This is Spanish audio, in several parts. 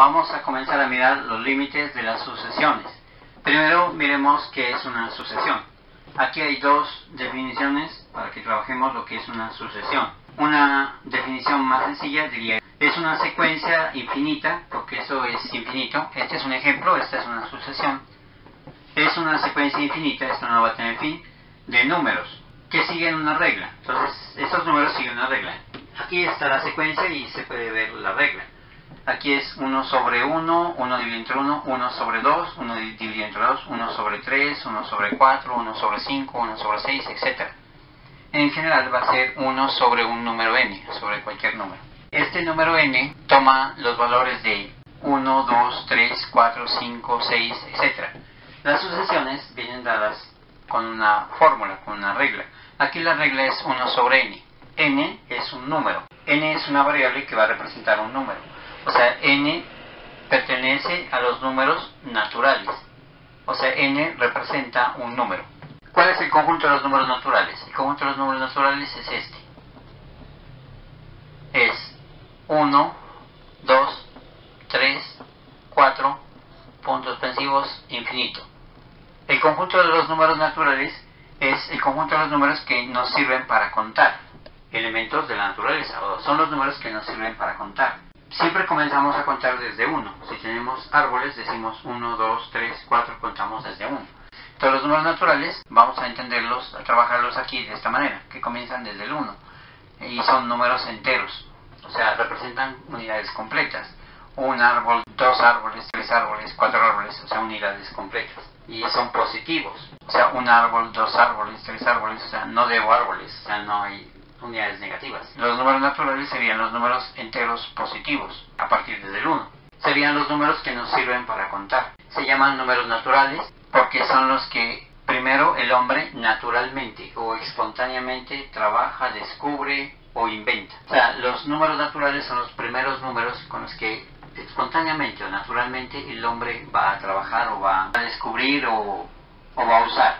Vamos a comenzar a mirar los límites de las sucesiones. Primero miremos qué es una sucesión. Aquí hay dos definiciones para que trabajemos lo que es una sucesión. Una definición más sencilla diría es una secuencia infinita, porque eso es infinito. Este es un ejemplo, esta es una sucesión. Es una secuencia infinita, esto no va a tener fin, de números que siguen una regla. Entonces, estos números siguen una regla. Aquí está la secuencia y se puede ver la regla. Aquí es 1 sobre 1, 1 dividido entre 1, 1 sobre 2, 1 dividido entre 2, 1 sobre 3, 1 sobre 4, 1 sobre 5, 1 sobre 6, etc. En general va a ser 1 sobre un número n, sobre cualquier número. Este número n toma los valores de 1, 2, 3, 4, 5, 6, etc. Las sucesiones vienen dadas con una fórmula, con una regla. Aquí la regla es 1 sobre n. n es un número. n es una variable que va a representar un número. O sea, n pertenece a los números naturales. O sea, n representa un número. ¿Cuál es el conjunto de los números naturales? El conjunto de los números naturales es este. Es 1, 2, 3, 4, puntos suspensivos, infinito. El conjunto de los números naturales es el conjunto de los números que nos sirven para contar. Elementos de la naturaleza, son los números que nos sirven para contar siempre comenzamos a contar desde 1. Si tenemos árboles, decimos 1, 2, 3, 4, contamos desde 1. Todos los números naturales vamos a entenderlos, a trabajarlos aquí de esta manera, que comienzan desde el 1. Y son números enteros, o sea, representan unidades completas. Un árbol, dos árboles, tres árboles, cuatro árboles, o sea, unidades completas. Y son positivos, o sea, un árbol, dos árboles, tres árboles, o sea, no debo árboles, o sea, no hay unidades negativas. Los números naturales serían los números enteros positivos, a partir del 1. Serían los números que nos sirven para contar. Se llaman números naturales porque son los que primero el hombre naturalmente o espontáneamente trabaja, descubre o inventa. O sea, los números naturales son los primeros números con los que espontáneamente o naturalmente el hombre va a trabajar o va a descubrir o, o va a usar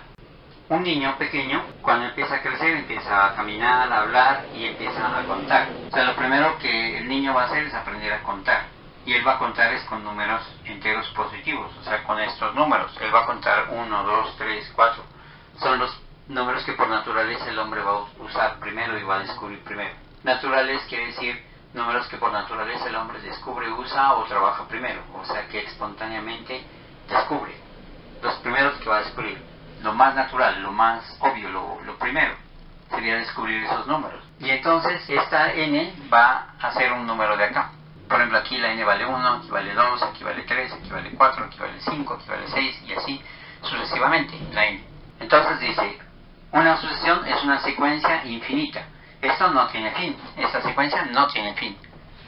un niño pequeño, cuando empieza a crecer, empieza a caminar, a hablar y empieza a contar. O sea, lo primero que el niño va a hacer es aprender a contar. Y él va a contar es con números enteros positivos, o sea, con estos números. Él va a contar 1, 2, 3, 4. Son los números que por naturaleza el hombre va a usar primero y va a descubrir primero. Naturales quiere decir números que por naturaleza el hombre descubre, usa o trabaja primero, o sea, que espontáneamente descubre. Los primeros que va a descubrir lo más natural, lo más obvio, lo, primero, sería descubrir esos números. Y entonces esta n va a ser un número de acá. Por ejemplo, aquí la n vale 1, aquí vale 2, aquí vale 3, aquí vale 4, aquí vale 5, aquí vale 6 y así sucesivamente la n. Entonces dice, una sucesión es una secuencia infinita. Esto no tiene fin, esta secuencia no tiene fin.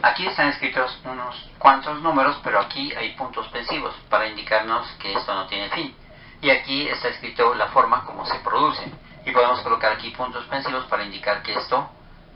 Aquí están escritos unos cuantos números, pero aquí hay puntos pensivos para indicarnos que esto no tiene fin y aquí está escrito la forma como se produce y podemos colocar aquí puntos pensivos para indicar que esto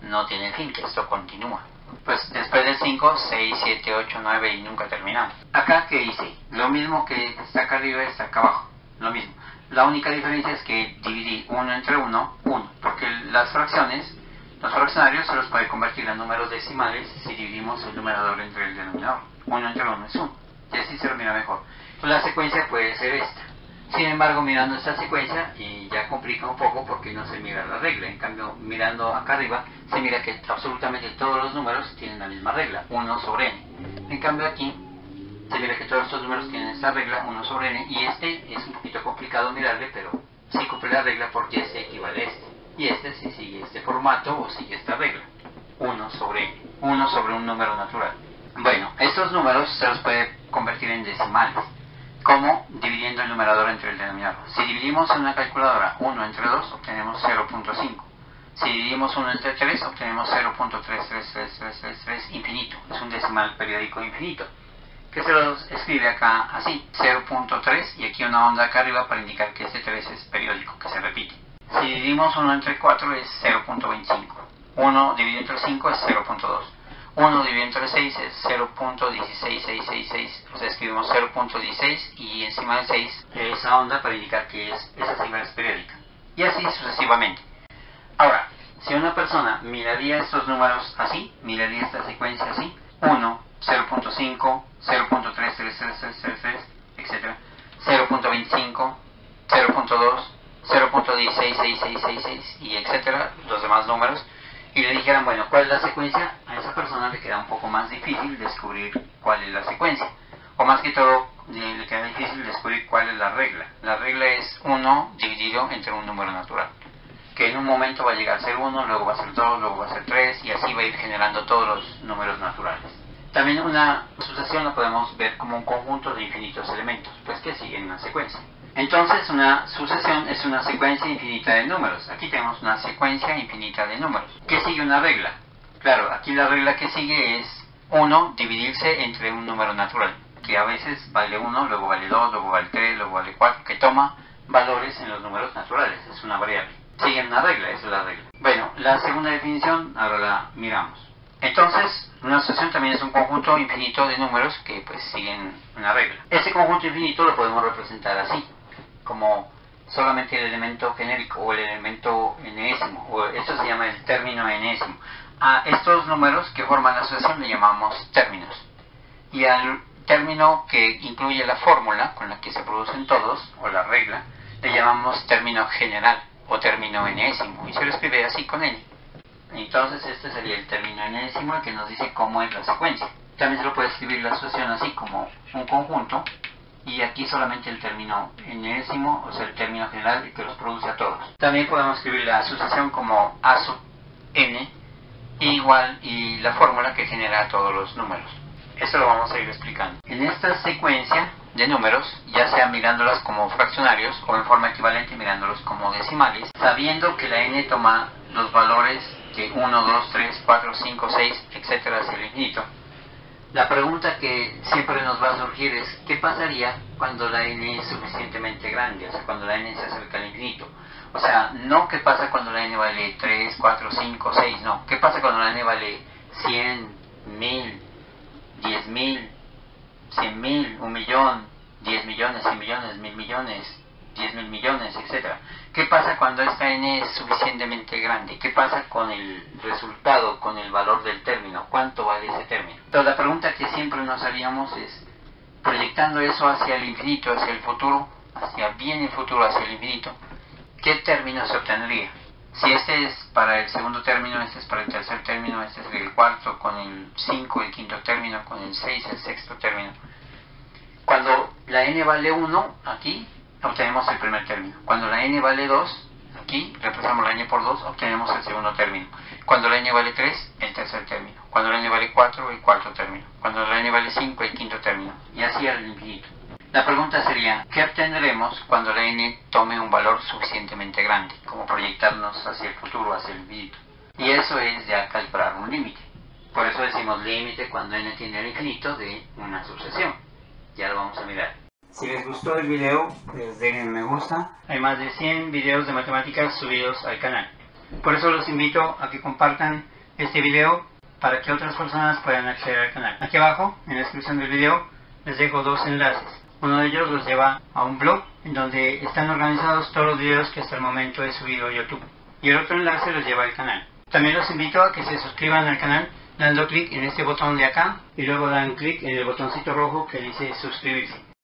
no tiene fin, que esto continúa. Pues después de 5, 6, 7, 8, 9 y nunca terminamos. Acá, ¿qué hice? Lo mismo que está acá arriba está acá abajo. Lo mismo. La única diferencia es que dividí 1 entre 1, 1. Porque las fracciones, los fraccionarios se los puede convertir en números decimales si dividimos el numerador entre el denominador. 1 entre 1 es 1. Y así se lo mira mejor. La secuencia puede ser esta. Sin embargo, mirando esta secuencia, y ya complica un poco porque no se mira la regla. En cambio, mirando acá arriba, se mira que absolutamente todos los números tienen la misma regla, 1 sobre n. En cambio aquí, se mira que todos estos números tienen esta regla, 1 sobre n, y este es un poquito complicado mirarle, pero sí cumple la regla porque este equivale a este. Y este sí sigue este formato o sigue esta regla, 1 sobre n, 1 sobre un número natural. Bueno, estos números se los puede convertir en decimales como dividiendo el numerador entre el denominador. Si dividimos en una calculadora 1 entre 2, obtenemos 0.5. Si dividimos 1 entre 3, obtenemos 0.33333 infinito. Es un decimal periódico infinito. Que se lo escribe acá así, 0.3 y aquí una onda acá arriba para indicar que este 3 es periódico, que se repite. Si dividimos 1 entre 4 es 0.25. 1 dividido entre 5 es 0.2. 1 dividido entre 6 es 0.16666, o sea, escribimos 0.16 y encima de 6 esa onda para indicar que es, esa cifra es periódica. Y así sucesivamente. Ahora, si una persona miraría estos números así, miraría esta secuencia así, 1, 0.5, 0.33333, etc. 0.25, 0.2, 0.166666 y etcétera, los demás números, y le dijeran, bueno, ¿cuál es la secuencia? A esa persona le queda un poco más difícil descubrir cuál es la secuencia. O más que todo, le queda difícil descubrir cuál es la regla. La regla es 1 dividido entre un número natural, que en un momento va a llegar a ser 1, luego va a ser 2, luego va a ser 3, y así va a ir generando todos los números naturales. También una sucesión la podemos ver como un conjunto de infinitos elementos, pues que siguen una secuencia. Entonces una sucesión es una secuencia infinita de números. Aquí tenemos una secuencia infinita de números. ¿Qué sigue una regla? Claro, aquí la regla que sigue es 1 dividirse entre un número natural, que a veces vale 1, luego vale 2, luego vale 3, luego vale 4, que toma valores en los números naturales, es una variable. Sigue una regla, esa es la regla. Bueno, la segunda definición ahora la miramos. Entonces, una sucesión también es un conjunto infinito de números que pues siguen una regla. Ese conjunto infinito lo podemos representar así, como solamente el elemento genérico o el elemento enésimo, o esto se llama el término enésimo. A estos números que forman la sucesión le llamamos términos. Y al término que incluye la fórmula con la que se producen todos, o la regla, le llamamos término general o término enésimo, y se lo escribe así con n. Entonces este sería el término enésimo que nos dice cómo es la secuencia. También se lo puede escribir la asociación así como un conjunto y aquí solamente el término enésimo, o sea el término general que los produce a todos. También podemos escribir la asociación como A n igual y la fórmula que genera todos los números. Esto lo vamos a ir explicando. En esta secuencia de números, ya sea mirándolas como fraccionarios o en forma equivalente mirándolos como decimales, sabiendo que la n toma los valores de 1, 2, 3, 4, 5, 6, etcétera, hacia el infinito. La pregunta que siempre nos va a surgir es, ¿qué pasaría cuando la n es suficientemente grande? O sea, cuando la n se acerca al infinito. O sea, no qué pasa cuando la n vale 3, 4, 5, 6, no. ¿Qué pasa cuando la n vale 100, 1000, 10.000, 100.000, un millón, 10 millones, 100 millones, 1000 millones, 10 mil millones, etcétera. ¿Qué pasa cuando esta n es suficientemente grande? ¿Qué pasa con el resultado, con el valor del término? ¿Cuánto vale ese término? Entonces la pregunta que siempre nos haríamos es, proyectando eso hacia el infinito, hacia el futuro, hacia bien el futuro, hacia el infinito, ¿qué término se obtendría? Si este es para el segundo término, este es para el tercer término, este es el cuarto, con el 5 el quinto término, con el 6 el sexto término. Cuando la n vale 1, aquí, obtenemos el primer término. Cuando la n vale 2, aquí reemplazamos la n por 2, obtenemos el segundo término. Cuando la n vale 3, el tercer término. Cuando la n vale 4, el cuarto término. Cuando la n vale 5, el quinto término. Y así al infinito. La pregunta sería, ¿qué obtendremos cuando la n tome un valor suficientemente grande? Como proyectarnos hacia el futuro, hacia el infinito. Y eso es ya calcular un límite. Por eso decimos límite cuando n tiene el infinito de una sucesión. Ya lo vamos a mirar. Si les gustó el video, pues denle me gusta. Hay más de 100 videos de matemáticas subidos al canal. Por eso los invito a que compartan este video para que otras personas puedan acceder al canal. Aquí abajo, en la descripción del video, les dejo dos enlaces. Uno de ellos los lleva a un blog en donde están organizados todos los videos que hasta el momento he subido a YouTube. Y el otro enlace los lleva al canal. También los invito a que se suscriban al canal dando clic en este botón de acá y luego dan clic en el botoncito rojo que dice suscribirse.